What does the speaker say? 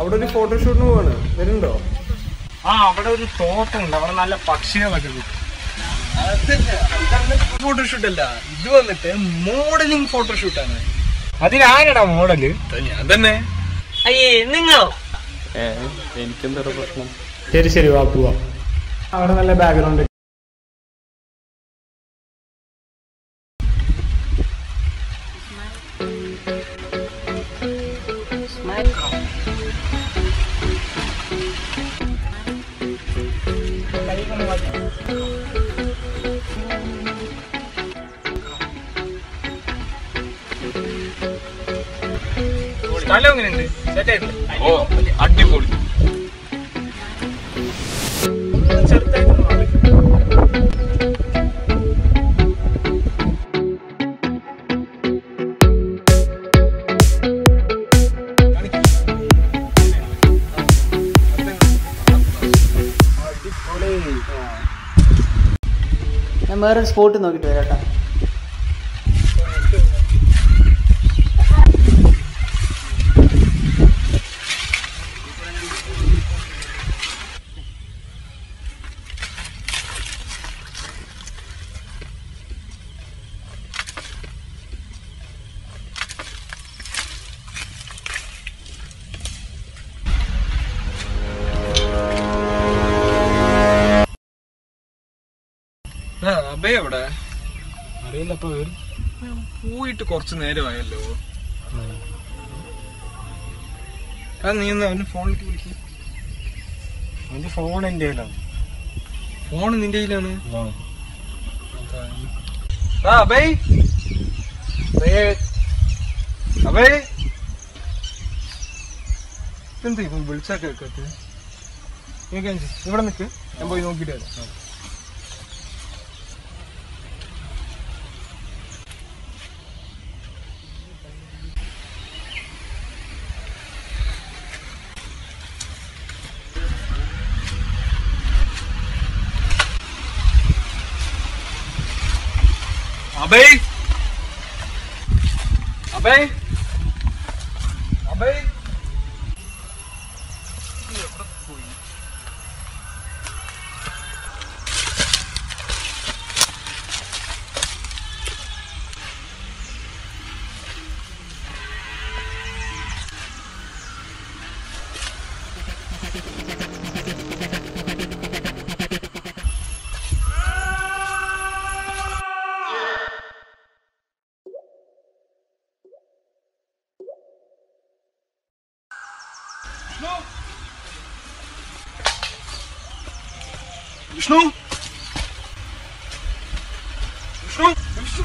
അവിടെ ഒരു ഫോട്ടോഷൂട്ടിന് പോവാണ്. വരുന്നുണ്ടോ? ആ അവിടെ ഒരു തോട്ടുണ്ട് അവിടെ നല്ല പക്ഷികളൊക്കെ കിട്ടും. ഫോട്ടോഷൂട്ട് അല്ല. ഇത് വന്നിട്ട് മോഡലിംഗ് ഫോട്ടോഷൂട്ടാണ് അതിനാരടാ മോഡൽ ഞാൻ തന്നെ. അയ്യേ നിങ്ങളോ? എനിക്കെന്താ പ്രശ്നം? ശരി ശരി വാ പോവാ. അവിടെ നല്ല ബാക്ക്ഗ്രൗണ്ട് സ്ഥലം എങ്ങനെയുണ്ട്? സെറ്റ് ആയിട്ടില്ലേ ഓ അടിപൊളി. ഞാൻ വേറൊരു സ്പോട്ട് നോക്കിട്ട് വരാം കേട്ടോ. അബേ എവിടെ? അറിയില്ല വരും. പോയിട്ട് കുറച്ച് നേരമായല്ലോ. അത് നീ ഒന്ന് അവന് ഫോണിലേക്ക് വിളിക്കും. എന്റെ ഫോൺ എന്റെ കയ്യിലാണ്. ഫോൺ നിന്റെ കയ്യിലാണ്? ആ. അബേ അബേ അബേ എന്താ ഇപ്പം വിളിച്ചാ കേൾക്കത്ത്? ഇവിടെ നിൽക്ക് ഞാൻ പോയി നോക്കിയിട്ട് വരാം. ở bi ở bi ở bi Thank you. അബേ അബേ Vishnu Vishnu